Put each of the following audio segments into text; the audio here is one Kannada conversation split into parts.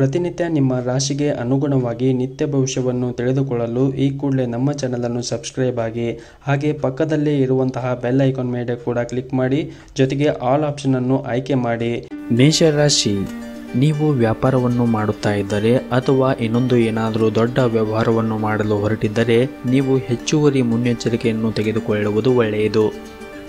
ಪ್ರತಿನಿತ್ಯ ನಿಮ್ಮ ರಾಶಿಗೆ ಅನುಗುಣವಾಗಿ ನಿತ್ಯ ಭವಿಷ್ಯವನ್ನು ತಿಳಿದುಕೊಳ್ಳಲು ಈ ಕೂಡಲೇ ನಮ್ಮ ಚಾನಲನ್ನು ಸಬ್ಸ್ಕ್ರೈಬ್ ಆಗಿ, ಹಾಗೆ ಪಕ್ಕದಲ್ಲೇ ಇರುವಂತಹ ಬೆಲ್ ಐಕಾನ್ ಮೇಲೆ ಕೂಡ ಕ್ಲಿಕ್ ಮಾಡಿ, ಜೊತೆಗೆ ಆಲ್ ಆಪ್ಷನನ್ನು ಆಯ್ಕೆ ಮಾಡಿ. ಮೇಷರಾಶಿ ನೀವು ವ್ಯಾಪಾರವನ್ನು ಮಾಡುತ್ತಾ ಇದ್ದರೆ ಅಥವಾ ಇನ್ನೊಂದು ಏನಾದರೂ ದೊಡ್ಡ ವ್ಯವಹಾರವನ್ನು ಮಾಡಲು ಹೊರಟಿದ್ದರೆ, ನೀವು ಹೆಚ್ಚುವರಿ ಮುನ್ನೆಚ್ಚರಿಕೆಯನ್ನು ತೆಗೆದುಕೊಳ್ಳುವುದು ಒಳ್ಳೆಯದು.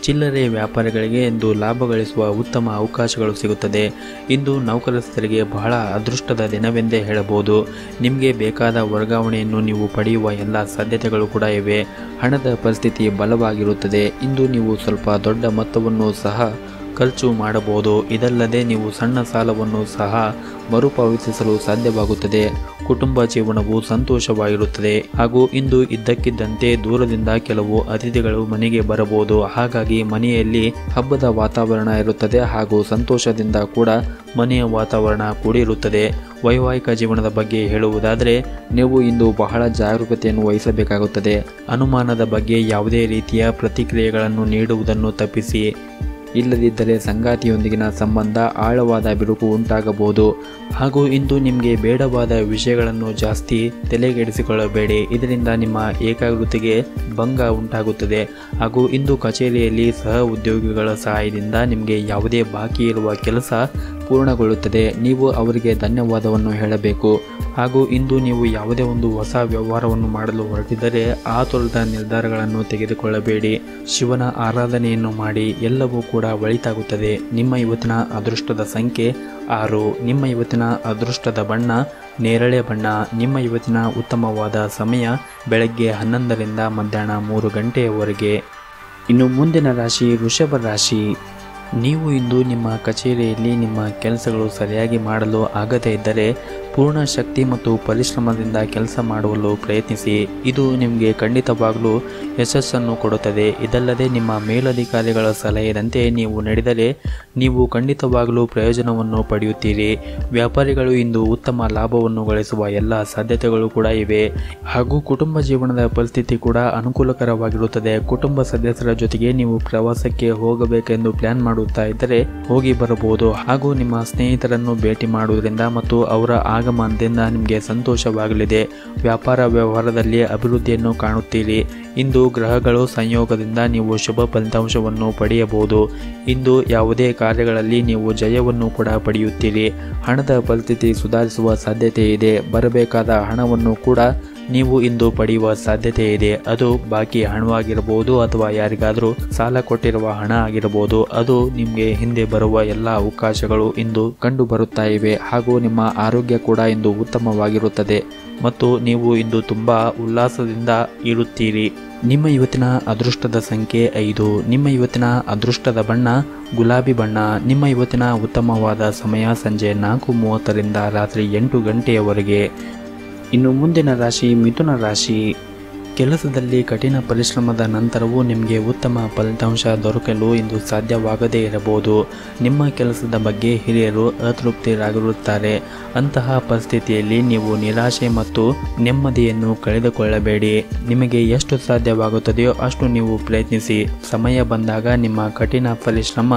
ಚಿಲ್ಲರೆ ವ್ಯಾಪಾರಿಗಳಿಗೆ ಇಂದು ಲಾಭ ಗಳಿಸುವ ಉತ್ತಮ ಅವಕಾಶಗಳು ಸಿಗುತ್ತದೆ. ಇಂದು ನೌಕರಸ್ಥರಿಗೆ ಬಹಳ ಅದೃಷ್ಟದ ದಿನವೆಂದೇ ಹೇಳಬಹುದು. ನಿಮಗೆ ಬೇಕಾದ ವರ್ಗಾವಣೆಯನ್ನು ನೀವು ಪಡೆಯುವ ಎಲ್ಲ ಸಾಧ್ಯತೆಗಳು ಕೂಡ ಇವೆ. ಹಣದ ಪರಿಸ್ಥಿತಿ ಬಲವಾಗಿರುತ್ತದೆ. ಇಂದು ನೀವು ಸ್ವಲ್ಪ ದೊಡ್ಡ ಮೊತ್ತವನ್ನು ಸಹ ಖರ್ಚು ಮಾಡಬಹುದು. ಇದಲ್ಲದೆ ನೀವು ಸಣ್ಣ ಸಾಲವನ್ನು ಸಹ ಮರುಪಾವತಿಸಲು ಸಾಧ್ಯವಾಗುತ್ತದೆ. ಕುಟುಂಬ ಜೀವನವು ಸಂತೋಷವಾಗಿರುತ್ತದೆ. ಹಾಗೂ ಇಂದು ಇದ್ದಕ್ಕಿದ್ದಂತೆ ದೂರದಿಂದ ಕೆಲವು ಅತಿಥಿಗಳು ಮನೆಗೆ ಬರಬಹುದು. ಹಾಗಾಗಿ ಮನೆಯಲ್ಲಿ ಹಬ್ಬದ ವಾತಾವರಣ ಇರುತ್ತದೆ ಹಾಗೂ ಸಂತೋಷದಿಂದ ಕೂಡ ಮನೆಯ ವಾತಾವರಣ ಕೂಡಿರುತ್ತದೆ. ವೈವಾಹಿಕ ಜೀವನದ ಬಗ್ಗೆ ಹೇಳುವುದಾದರೆ, ನೀವು ಇಂದು ಬಹಳ ಜಾಗರೂಕತೆಯನ್ನು ವಹಿಸಬೇಕಾಗುತ್ತದೆ. ಅನುಮಾನದ ಬಗ್ಗೆ ಯಾವುದೇ ರೀತಿಯ ಪ್ರತಿಕ್ರಿಯೆಗಳನ್ನು ನೀಡುವುದನ್ನು ತಪ್ಪಿಸಿ. ಇಲ್ಲದಿದ್ದರೆ ಸಂಗಾತಿಯೊಂದಿಗಿನ ಸಂಬಂಧ ಆಳವಾದ ಬಿರುಕು ಉಂಟಾಗಬಹುದು. ಹಾಗೂ ಇಂದು ನಿಮಗೆ ಬೇಡವಾದ ವಿಷಯಗಳನ್ನು ಜಾಸ್ತಿ ತಲೆಗೆಡಿಸಿಕೊಳ್ಳಬೇಡಿ ಇದರಿಂದ ನಿಮ್ಮ ಏಕಾಗ್ರತೆಗೆ ಭಂಗ ಉಂಟಾಗುತ್ತದೆ. ಹಾಗೂ ಇಂದು ಕಚೇರಿಯಲ್ಲಿ ಸಹ ಉದ್ಯೋಗಿಗಳ ಸಹಾಯದಿಂದ ನಿಮಗೆ ಯಾವುದೇ ಬಾಕಿ ಇರುವ ಕೆಲಸ ಪೂರ್ಣಗೊಳ್ಳುತ್ತದೆ. ನೀವು ಅವರಿಗೆ ಧನ್ಯವಾದವನ್ನು ಹೇಳಬೇಕು. ಹಾಗೂ ಇಂದು ನೀವು ಯಾವುದೇ ಒಂದು ಹೊಸ ವ್ಯವಹಾರವನ್ನು ಮಾಡಲು ಹೊರಟಿದ್ದರೆ ತೊರೆದ ನಿರ್ಧಾರಗಳನ್ನು ತೆಗೆದುಕೊಳ್ಳಬೇಡಿ. ಶಿವನ ಆರಾಧನೆಯನ್ನು ಮಾಡಿ, ಎಲ್ಲವೂ ಕೂಡ ಒಳಿತಾಗುತ್ತದೆ. ನಿಮ್ಮ ಇವತ್ತಿನ ಅದೃಷ್ಟದ ಸಂಖ್ಯೆ ಆರು. ನಿಮ್ಮ ಇವತ್ತಿನ ಅದೃಷ್ಟದ ಬಣ್ಣ ನೇರಳೆ ಬಣ್ಣ. ನಿಮ್ಮ ಇವತ್ತಿನ ಉತ್ತಮವಾದ ಸಮಯ ಬೆಳಗ್ಗೆ ಹನ್ನೊಂದರಿಂದ ಮಧ್ಯಾಹ್ನ ಮೂರು ಗಂಟೆಯವರೆಗೆ. ಇನ್ನು ಮುಂದಿನ ರಾಶಿ ವೃಷಭ ರಾಶಿ. ನೀವು ಇಂದು ನಿಮ್ಮ ಕಚೇರಿಯಲ್ಲಿ ನಿಮ್ಮ ಕೆಲಸಗಳು ಸರಿಯಾಗಿ ಮಾಡಲು ಆಗದೇ ಇದ್ದರೆ ಪೂರ್ಣ ಶಕ್ತಿ ಮತ್ತು ಪರಿಶ್ರಮದಿಂದ ಕೆಲಸ ಮಾಡಲು ಪ್ರಯತ್ನಿಸಿ. ಇದು ನಿಮಗೆ ಖಂಡಿತವಾಗಲೂ ಯಶಸ್ಸನ್ನು ಕೊಡುತ್ತದೆ. ಇದಲ್ಲದೆ ನಿಮ್ಮ ಮೇಲಧಿಕಾರಿಗಳ ಸಲಹೆಯಂತೆ ನೀವು ನಡೆದರೆ ನೀವು ಖಂಡಿತವಾಗಲೂ ಪ್ರಯೋಜನವನ್ನು ಪಡೆಯುತ್ತೀರಿ. ವ್ಯಾಪಾರಿಗಳು ಇಂದು ಉತ್ತಮ ಲಾಭವನ್ನು ಗಳಿಸುವ ಎಲ್ಲ ಸಾಧ್ಯತೆಗಳು ಕೂಡ ಇವೆ. ಹಾಗೂ ಕುಟುಂಬ ಜೀವನದ ಪರಿಸ್ಥಿತಿ ಕೂಡ ಅನುಕೂಲಕರವಾಗಿರುತ್ತದೆ. ಕುಟುಂಬ ಸದಸ್ಯರ ಜೊತೆಗೆ ನೀವು ಪ್ರವಾಸಕ್ಕೆ ಹೋಗಬೇಕೆಂದು ಪ್ಲಾನ್ ಮಾಡುತ್ತಾ ಇದ್ದರೆ ಹೋಗಿ ಬರಬಹುದು. ಹಾಗೂ ನಿಮ್ಮ ಸ್ನೇಹಿತರನ್ನು ಭೇಟಿ ಮಾಡುವುದರಿಂದ ಮತ್ತು ಅವರ ಆಗಮನದಿಂದ ನಿಮಗೆ ಸಂತೋಷವಾಗಲಿದೆ. ವ್ಯಾಪಾರ ವ್ಯವಹಾರದಲ್ಲಿ ಅಭಿವೃದ್ಧಿಯನ್ನು ಕಾಣುತ್ತೀರಿ. ಇಂದು ಗ್ರಹಗಳು ಸಂಯೋಗದಿಂದ ನೀವು ಶುಭ ಫಲಿತಾಂಶವನ್ನು ಪಡೆಯಬಹುದು. ಇಂದು ಯಾವುದೇ ಕಾರ್ಯಗಳಲ್ಲಿ ನೀವು ಜಯವನ್ನು ಕೂಡ ಪಡೆಯುತ್ತೀರಿ. ಹಣದ ಪರಿಸ್ಥಿತಿ ಸುಧಾರಿಸುವ ಸಾಧ್ಯತೆ ಇದೆ ಬರಬೇಕಾದ ಹಣವನ್ನು ಕೂಡ ನೀವು ಇಂದು ಪಡೆಯುವ ಸಾಧ್ಯತೆ ಇದೆ. ಅದು ಬಾಕಿ ಹಣವಾಗಿರಬಹುದು ಅಥವಾ ಯಾರಿಗಾದರೂ ಸಾಲ ಕೊಟ್ಟಿರುವ ಹಣ ಆಗಿರಬಹುದು ಅದು ನಿಮಗೆ ಹಿಂದೆ ಬರುವ ಎಲ್ಲ ಅವಕಾಶಗಳು ಇಂದು ಕಂಡು ಬರುತ್ತಾ ಇವೆ. ಹಾಗೂ ನಿಮ್ಮ ಆರೋಗ್ಯ ಕೂಡ ಇಂದು ಉತ್ತಮವಾಗಿರುತ್ತದೆ. ಮತ್ತು ನೀವು ಇಂದು ತುಂಬ ಉಲ್ಲಾಸದಿಂದ ಇರುತ್ತೀರಿ. ನಿಮ್ಮ ಇವತ್ತಿನ ಅದೃಷ್ಟದ ಸಂಖ್ಯೆ ಐದು. ನಿಮ್ಮ ಇವತ್ತಿನ ಅದೃಷ್ಟದ ಬಣ್ಣ ಗುಲಾಬಿ ಬಣ್ಣ. ನಿಮ್ಮ ಇವತ್ತಿನ ಉತ್ತಮವಾದ ಸಮಯ ಸಂಜೆ ನಾಲ್ಕು ಮೂವತ್ತರಿಂದ ರಾತ್ರಿ ಎಂಟು ಗಂಟೆಯವರೆಗೆ. ಇನ್ನು ಮುಂದಿನ ರಾಶಿ ಮಿಥುನ ರಾಶಿ. ಕೆಲಸದಲ್ಲಿ ಕಠಿಣ ಪರಿಶ್ರಮದ ನಂತರವೂ ನಿಮಗೆ ಉತ್ತಮ ಫಲಿತಾಂಶ ದೊರಕಲು ಇಂದು ಸಾಧ್ಯವಾಗದೇ ಇರಬಹುದು. ನಿಮ್ಮ ಕೆಲಸದ ಬಗ್ಗೆ ಹಿರಿಯರು ಅತೃಪ್ತಿರಾಗಿರುತ್ತಾರೆ. ಅಂತಹ ಪರಿಸ್ಥಿತಿಯಲ್ಲಿ ನೀವು ನಿರಾಶೆ ಮತ್ತು ನೆಮ್ಮದಿಯನ್ನು ಕಳೆದುಕೊಳ್ಳಬೇಡಿ. ನಿಮಗೆ ಎಷ್ಟು ಸಾಧ್ಯವಾಗುತ್ತದೆಯೋ ಅಷ್ಟು ನೀವು ಪ್ರಯತ್ನಿಸಿ. ಸಮಯ ಬಂದಾಗ ನಿಮ್ಮ ಕಠಿಣ ಪರಿಶ್ರಮ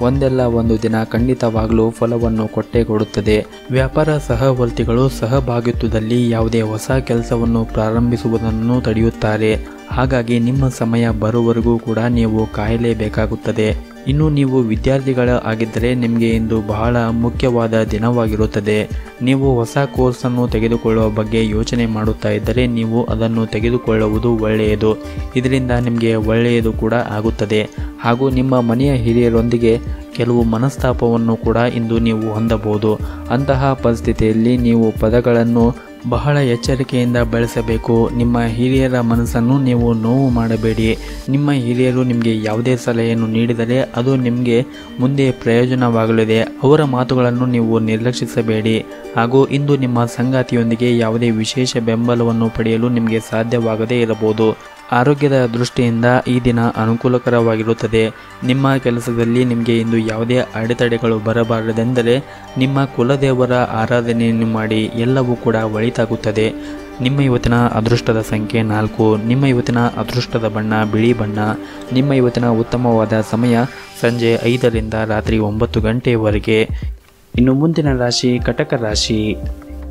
ಒಂದೆಲ್ಲ ಒಂದು ದಿನ ಖಂಡಿತವಾಗಲೂ ಫಲವನ್ನು ಕೊಟ್ಟೇ ಕೊಡುತ್ತದೆ ವ್ಯಾಪಾರ ಸಹವರ್ತಿಗಳು ಸಹಭಾಗಿತ್ವದಲ್ಲಿ ಯಾವುದೇ ಹೊಸ ಕೆಲಸವನ್ನು ಪ್ರಾರಂಭಿಸುವುದನ್ನು ತಡೆಯುತ್ತಾರೆ ಹಾಗಾಗಿ ನಿಮ್ಮ ಸಮಯ ಬರುವವರೆಗೂ ಕೂಡ ನೀವು ಕಾಯಲೇಬೇಕಾಗುತ್ತದೆ. ಇನ್ನು ನೀವು ವಿದ್ಯಾರ್ಥಿಗಳ ಆಗಿದ್ದರೆ ನಿಮಗೆ ಇಂದು ಬಹಳ ಮುಖ್ಯವಾದ ದಿನವಾಗಿರುತ್ತದೆ. ನೀವು ಹೊಸ ಕೋರ್ಸನ್ನು ತೆಗೆದುಕೊಳ್ಳುವ ಬಗ್ಗೆ ಯೋಚನೆ ಮಾಡುತ್ತಾ ಇದ್ದರೆ ನೀವು ಅದನ್ನು ತೆಗೆದುಕೊಳ್ಳುವುದು ಒಳ್ಳೆಯದು. ಇದರಿಂದ ನಿಮಗೆ ಒಳ್ಳೆಯದು ಕೂಡ ಆಗುತ್ತದೆ. ಹಾಗೂ ನಿಮ್ಮ ಮನೆಯ ಹಿರಿಯರೊಂದಿಗೆ ಕೆಲವು ಮನಸ್ತಾಪವನ್ನು ಕೂಡ ಇಂದು ನೀವು ಹೊಂದಬಹುದು. ಅಂತಹ ಪರಿಸ್ಥಿತಿಯಲ್ಲಿ ನೀವು ಪದಗಳನ್ನು ಬಹಳ ಎಚ್ಚರಿಕೆಯಿಂದ ಬಳಸಬೇಕು. ನಿಮ್ಮ ಹಿರಿಯರ ಮನಸ್ಸನ್ನು ನೀವು ನೋವು ಮಾಡಬೇಡಿ. ನಿಮ್ಮ ಹಿರಿಯರು ನಿಮಗೆ ಯಾವುದೇ ಸಲಹೆಯನ್ನು ನೀಡಿದರೆ ಅದು ನಿಮಗೆ ಮುಂದೆ ಪ್ರಯೋಜನವಾಗಲಿದೆ. ಅವರ ಮಾತುಗಳನ್ನು ನೀವು ನಿರ್ಲಕ್ಷಿಸಬೇಡಿ. ಹಾಗೂ ಇಂದು ನಿಮ್ಮ ಸಂಗಾತಿಯೊಂದಿಗೆ ಯಾವುದೇ ವಿಶೇಷ ಬೆಂಬಲವನ್ನು ಪಡೆಯಲು ನಿಮಗೆ ಸಾಧ್ಯವಾಗದೇ ಇರಬಹುದು. ಆರೋಗ್ಯದ ದೃಷ್ಟಿಯಿಂದ ಈ ದಿನ ಅನುಕೂಲಕರವಾಗಿರುತ್ತದೆ. ನಿಮ್ಮ ಕೆಲಸದಲ್ಲಿ ನಿಮಗೆ ಇಂದು ಯಾವುದೇ ಅಡೆತಡೆಗಳು ಬರಬಾರದೆಂದರೆ ನಿಮ್ಮ ಕುಲದೇವರ ಆರಾಧನೆಯನ್ನು ಮಾಡಿ ಎಲ್ಲವೂ ಕೂಡ ಒಳಿತಾಗುತ್ತದೆ. ನಿಮ್ಮ ಇವತ್ತಿನ ಅದೃಷ್ಟದ ಸಂಖ್ಯೆ ನಾಲ್ಕು. ನಿಮ್ಮ ಇವತ್ತಿನ ಅದೃಷ್ಟದ ಬಣ್ಣ ಬಿಳಿ ಬಣ್ಣ. ನಿಮ್ಮ ಇವತ್ತಿನ ಉತ್ತಮವಾದ ಸಮಯ ಸಂಜೆ ಐದರಿಂದ ರಾತ್ರಿ ಒಂಬತ್ತು ಗಂಟೆಯವರೆಗೆ ಇನ್ನು ಮುಂದಿನ ರಾಶಿ ಕಟಕ ರಾಶಿ.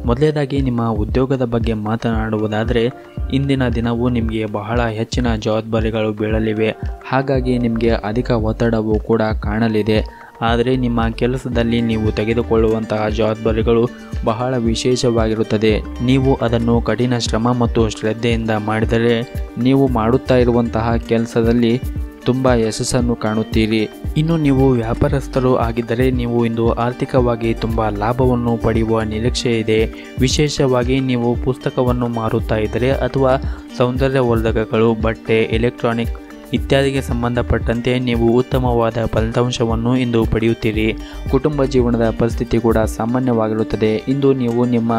ಮೊದಲನೇದಾಗಿ ನಿಮ್ಮ ಉದ್ಯೋಗದ ಬಗ್ಗೆ ಮಾತನಾಡುವುದಾದರೆ, ಇಂದಿನ ದಿನವೂ ನಿಮಗೆ ಬಹಳ ಹೆಚ್ಚಿನ ಜವಾಬ್ದಾರಿಗಳು ಬೀಳಲಿವೆ. ಹಾಗಾಗಿ ನಿಮಗೆ ಅಧಿಕ ಒತ್ತಡವು ಕೂಡ ಕಾಣಲಿದೆ. ಆದರೆ ನಿಮ್ಮ ಕೆಲಸದಲ್ಲಿ ನೀವು ತೆಗೆದುಕೊಳ್ಳುವಂತಹ ಜವಾಬ್ದಾರಿಗಳು ಬಹಳ ವಿಶೇಷವಾಗಿರುತ್ತದೆ. ನೀವು ಅದನ್ನು ಕಠಿಣ ಶ್ರಮ ಮತ್ತು ಶ್ರದ್ಧೆಯಿಂದ ಮಾಡಿದರೆ, ನೀವು ಮಾಡುತ್ತಾ ಇರುವಂತಹ ಕೆಲಸದಲ್ಲಿ ತುಂಬ ಯಶಸ್ಸನ್ನು ಕಾಣುತ್ತೀರಿ. ಇನ್ನು ನೀವು ವ್ಯಾಪಾರಸ್ಥರು ಆಗಿದ್ದರೆ ನೀವು ಇಂದು ಆರ್ಥಿಕವಾಗಿ ತುಂಬ ಲಾಭವನ್ನು ಪಡೆಯುವ ನಿರೀಕ್ಷೆ ಇದೆ. ವಿಶೇಷವಾಗಿ ನೀವು ಪುಸ್ತಕವನ್ನು ಮಾರುತ್ತಾ ಇದ್ದರೆ ಅಥವಾ ಸೌಂದರ್ಯವರ್ಧಕಗಳು, ಬಟ್ಟೆ ಎಲೆಕ್ಟ್ರಾನಿಕ್ ಇತ್ಯಾದಿಗೆ ಸಂಬಂಧಪಟ್ಟಂತೆ ನೀವು ಉತ್ತಮವಾದ ಫಲಿತಾಂಶವನ್ನು ಇಂದು ಪಡೆಯುತ್ತೀರಿ. ಕುಟುಂಬ ಜೀವನದ ಪರಿಸ್ಥಿತಿ ಕೂಡ ಸಾಮಾನ್ಯವಾಗಿರುತ್ತದೆ. ಇಂದು ನೀವು ನಿಮ್ಮ